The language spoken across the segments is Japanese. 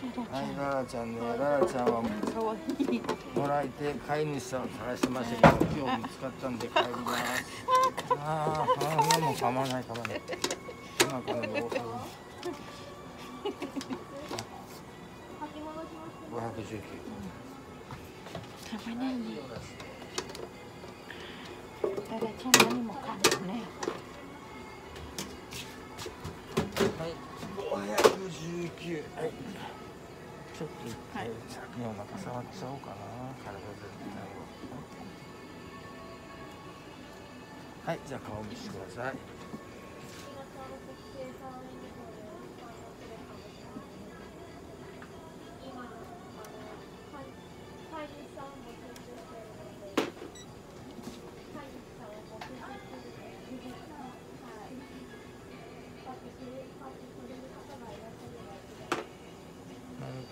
はいララちゃんねララちゃんはもらいて飼い主さんを探してましたけど今日見つかったんで帰りますあーあーもう構わない構わない今からどう519たまねぎララちゃん何もかんない。ねはい519はいちょっと一回はい。先にお腹触っちゃおうかな体全体を。はい。じゃあ顔見せてください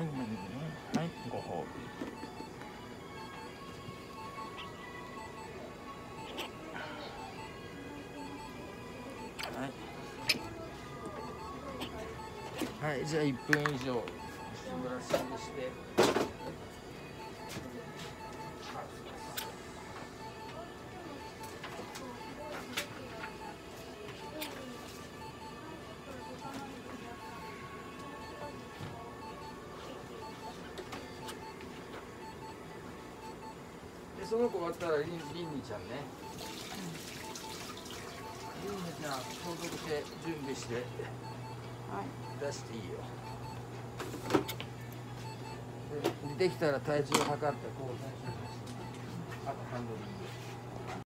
はい、もういいね。はい、ご褒美。はい。はい、じゃあ1分以上。ブラッシングして。で、その子終わったらリン、リンニちゃんね。リンニちゃん、消毒して、準備して。はい出していいよでできたら体重を測ってこうあとハンドリング